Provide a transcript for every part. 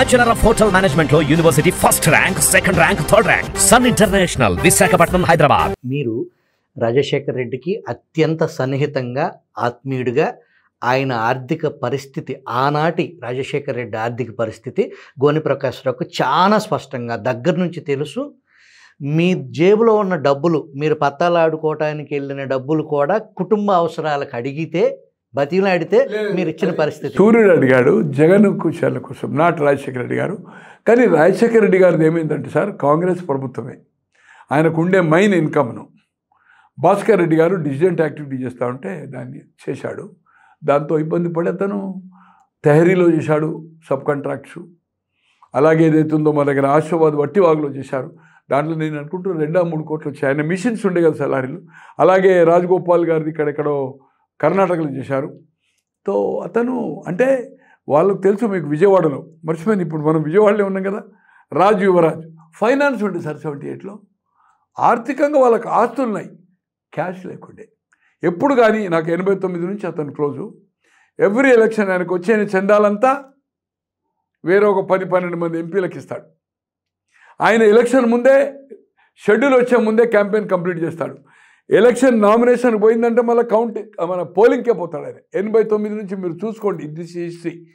Bachelor of hotel మేనేజ్మెంట్లో university first rank second rank third rank. Sun International Visakhapatnam Hyderabad. మీరు రాజశేఖర్ రెడ్డికి అత్యంత సన్నిహితంగా ఆత్మీయుడిగా ఆయన ఆర్థిక పరిస్థితి ఆనాటి రాజశేఖర్ రెడ్డి ఆర్థిక పరిస్థితి గోని ప్రకాశ్రావుకు చాలా స్పష్టంగా దగ్గర నుంచి తెలుసు. మీ జేబులో ఉన్న డబ్బులు మీరు పత్తాలు ఆడుకోవటానికి వెళ్ళిన డబ్బులు కూడా కుటుంబ అవసరాలకు అడిగితే బతిలాడితే మీరు ఇచ్చిన పరిస్థితి. సూర్యుడు అడిగాడు జగన్ కుశాల కోసం నాట్ రాజశేఖర రెడ్డి గారు. కానీ రాజశేఖర రెడ్డి గారిది ఏమైందంటే సార్ కాంగ్రెస్ ప్రభుత్వమే. ఆయనకు ఉండే మైన్ ఇన్కమ్ను. భాస్కర్ రెడ్డి గారు డిసిడెంట్ యాక్టివిటీ చేస్తూ ఉంటే దాన్ని చేశాడు. దాంతో ఇబ్బంది పడి అతను తెహరీలో చేశాడు సబ్ కాంట్రాక్ట్స్. అలాగే ఏదైతుందో మా దగ్గర ఆశాబాద్ వట్టివాగులో చేశారు. దాంట్లో నేను అనుకుంటూ రెండా మూడు కోట్లు వచ్చాయి. ఆయన మిషన్స్ ఉండే కదా సలారీలు అలాగే రాజగోపాల్ గారిది ఇక్కడెక్కడో కర్ణాటకలో చేశారు. తో అతను అంటే వాళ్ళకు తెలుసు మీకు విజయవాడలో. మర్చిపోయింది ఇప్పుడు మనం విజయవాడలో ఉన్నాం కదా. రాజు యువరాజ్. ఫైనాన్స్ ఉండే సార్ సెవెంటీ ఎయిట్లో. ఆర్థికంగా వాళ్ళకి ఆస్తులు ఉన్నాయి. క్యాష్ లేకుండే. ఎప్పుడు కానీ నాకు ఎనభై తొమ్మిది నుంచి అతను క్లోజు. ఎవ్రీ ఎలక్షన్ ఆయనకు వచ్చే చందాలంతా వేరే ఒక పది పన్నెండు మంది ఎంపీలకు ఇస్తాడు. ఆయన ఎలక్షన్ ముందే షెడ్యూల్ వచ్చే ముందే క్యాంపెయిన్ కంప్లీట్ చేస్తాడు. ఎలక్షన్ నామినేషన్ పోయిందంటే మళ్ళీ కౌంట్ మన పోలింగ్కే పోతాడు ఆయన. ఎనభై తొమ్మిది నుంచి మీరు చూసుకోండి. దిస్ హిస్టరీ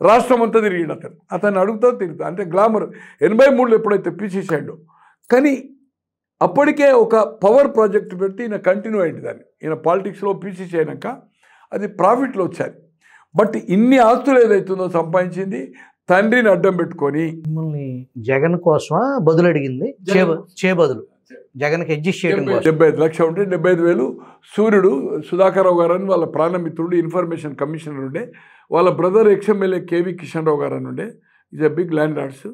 రాష్ట్రం అంతా తిరిగిండు అతను. అతను అడుగుతా తిరుగుతా. అంటే గ్లామర్. ఎనభై మూడులో ఎప్పుడైతే పీసేసాడో కానీ అప్పటికే ఒక పవర్ ప్రాజెక్ట్ పెట్టి ఈయన కంటిన్యూ అయింది దాన్ని. ఈయన పాలిటిక్స్లో పీసీసీ అయినాక అది ప్రాఫిట్లో వచ్చాయి బట్ ఇన్ని ఆస్తులు ఏదైతుందో సంపాదించింది తండ్రిని అడ్డం పెట్టుకొని మిమ్మల్ని జగన్ కోసమా? బదులు అడిగింది. చే బదులు. జగన్కి అడ్జస్ట్ చేయడం డెబ్బై ఐదు లక్షలు ఉంటే డెబ్బై ఐదు వేలు సూర్యుడు సుధాకర్రావు గారు అని వాళ్ళ ప్రాణమిత్రుడు ఇన్ఫర్మేషన్ కమిషనర్ ఉండే. వాళ్ళ brother ex MLA KV Kishan Rao garu అని ఉండే. Is a big landlords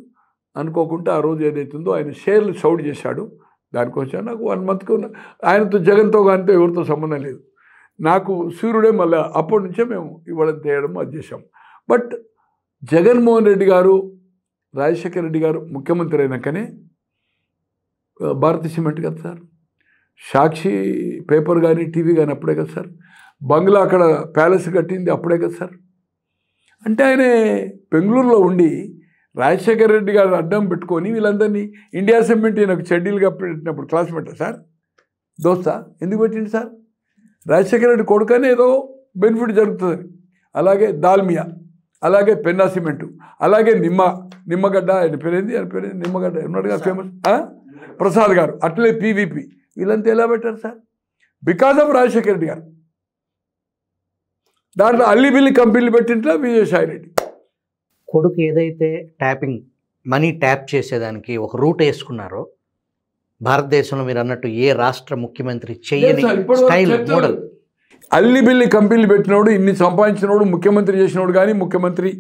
అనుకోకుండా ఆ రోజు ఏదైతుందో ఆయన షేర్లు సౌడ్ చేశాడు. దానికోసం నాకు వన్ మంత్కి ఉన్న ఆయనతో జగన్తో కానీ ఎవరితో సంబంధం లేదు. నాకు సూర్యుడే మళ్ళీ అప్పటి నుంచే మేము ఇవ్వడం చేయడం అది చేసాం బట్ జగన్మోహన్ రెడ్డి గారు రాజశేఖర రెడ్డి గారు ముఖ్యమంత్రి అయినాకనే ఆ, భారతీయ సిమెంట్ కదా సార్? సాక్షి పేపర్ కానీ టీవీ కానీ అప్పుడే కదా సార్? బంగ్లా అక్కడ ప్యాలెస్ కట్టింది అప్పుడే కదా సార్? అంటే ఆయన బెంగళూరులో ఉండి రాజశేఖర రెడ్డి గారు అడ్డం పెట్టుకొని వీళ్ళందరినీ ఇండియా సిమెంట్ ఈయనకు షెడ్యూల్గా పెట్టినప్పుడు క్లాస్మేట్ సార్? దోస్తా? ఎందుకు పెట్టింది సార్? రాజశేఖర రెడ్డి కొడుకనే ఏదో బెనిఫిట్ జరుగుతుందని అలాగే దాల్మియా అలాగే పెన్నా సిమెంటు అలాగే నిమ్మ నిమ్మగడ్డ ఆయన పేరేంది? ఆయన పేరేంది? నిమ్మగడ్డ ఉన్నాడుగా ఫేమస్? ప్రసాద్ గారు అట్లే పీవీపీ వీళ్ళంతా ఎలా పెట్టారు sir? Because of Rajasekhara Reddy garu. దాంట్లో అల్లిబిల్లి కంపెనీలు పెట్టింట్లో విజయసాయి రెడ్డి. కొడుకు ఏదైతే ట్యాపింగ్ మనీ ట్యాప్ చేసేదానికి ఒక రూట్ వేసుకున్నారో భారతదేశంలో మీరు అన్నట్టు ఏ రాష్ట్ర ముఖ్యమంత్రి ఇప్పటివరకు స్టైల్ మోడల్. అల్లిబిల్లి కంపెనీలు పెట్టినోడు ఇన్ని సంపాదించినోడు ముఖ్యమంత్రి చేసినోడు కానీ ముఖ్యమంత్రి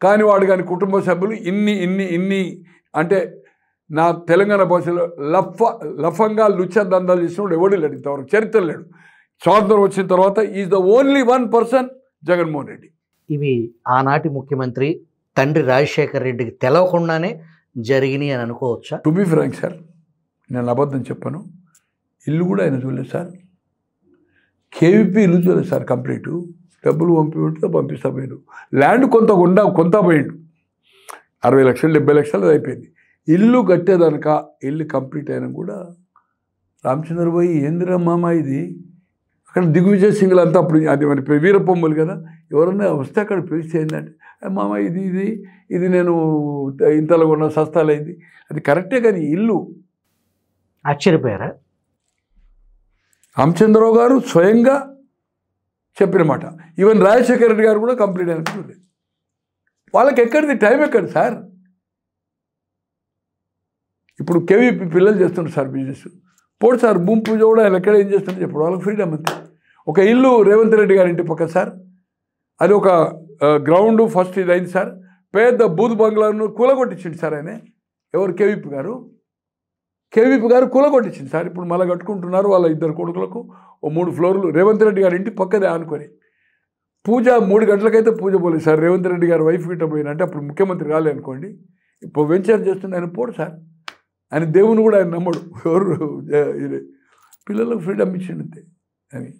కాని వాడు కానీ కుటుంబ సభ్యులు ఇన్ని ఇన్ని ఇన్ని అంటే నా తెలంగాణ భాషలో లఫ లఫంగా లుచ్చ దందాలు చేసినోడు ఎవడు లేడు ఇంతవరకు. చరిత్ర లేడు. స్వాతంత్రం వచ్చిన తర్వాత is the only one person Jaganmohan Reddy. ఇవి ఆనాటి ముఖ్యమంత్రి తండ్రి రాజశేఖర్ రెడ్డికి తెలవకుండానే జరిగినాయి అని అనుకోవచ్చా? టు బి ఫ్రాంక్ సార్ నేను అబద్ధం చెప్పను. ఇల్లు కూడా ఆయన చూడలేదు సార్. కేవీపీ ఇల్లు చూడలేదు సార్ కంప్లీట్. డబ్బులు పంపితే పంపిస్తా పోయాడు. ల్యాండ్ కొంత కొండ కొంత పోయిండు. అరవై లక్షలు డెబ్బై లక్షలు అయిపోయింది. ఇల్లు కట్టేదానిక ఇల్లు కంప్లీట్ అయినా కూడా రామచంద్ర పోయి ఏందిరా మామ ఇది? అక్కడ దిగ్విజయ్ సింగ్లు అంతా అప్పుడు అది మరి వీరపొమ్మలు కదా? ఎవరన్నా వస్తే అక్కడ పిలిస్తే ఏంటంటే "ఏ మామ ఇది ఇది ఇది నేను ఇంతలో కొన్న సస్తాలైంది. అది కరెక్టే కానీ ఇల్లు. ఆశ్చర్యపోయారా? రామచంద్రరావు గారు స్వయంగా చెప్పిన మాట. ఈవెన్ రాజశేఖర రెడ్డి గారు కూడా కంప్లీట్ అయినట్టు వాళ్ళకి ఎక్కడిది టైం ఎక్కడ సార్? ఇప్పుడు కేవీపీ పిల్లలు చేస్తున్నారు సార్ బిజినెస్. పోడు సార్ భూమి పూజ కూడా ఆయన ఎక్కడ ఏం చేస్తున్నారు చెప్పడు వాళ్ళకి ఫ్రీడమ్ అంతే. ఒక ఇల్లు రేవంత్ రెడ్డి గారి ఇంటి పక్క సార్. అది ఒక గ్రౌండ్ ఫస్ట్ ఇది అయింది సార్. పెద్ద బూత్ బంగ్లాను కూలగొట్టించింది సార్ ఆయన. ఎవరు? కేవీపీ గారు. కేవీపీ గారు కూలగొట్టించింది సార్. ఇప్పుడు మళ్ళీ కట్టుకుంటున్నారు వాళ్ళ ఇద్దరు కొడుకులకు. ఓ మూడు ఫ్లోర్లు రేవంత్ రెడ్డి గారి ఇంటి పక్కదే అనుకొని పూజ మూడు గంటలకైతే పూజ పోలేదు సార్. రేవంత్ రెడ్డి గారు వైఫ్ గిట్ట పోయినంటే అప్పుడు ముఖ్యమంత్రి రాలే అనుకోండి. ఇప్పుడు వెంచర్ చేస్తుంది ఆయన పోడు సార్. అని దేవుని కూడా ఆయన నమ్మడు. ఎవరు? పిల్లలకు ఫ్రీడమ్ ఇచ్చిండు అని